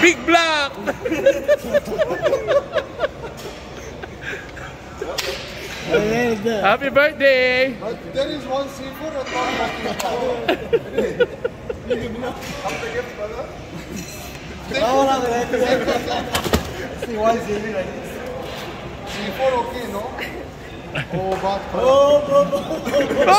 Big block. Happy birthday. But there is one secret. See why is it like this? Seafood okay, no? Oh, baat karo. Oh, bro, bro. bro.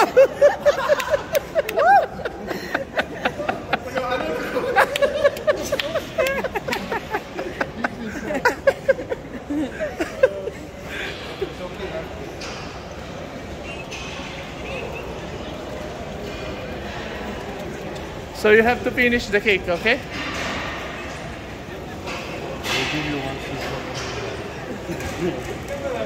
It's okay. So you have to finish the cake, okay?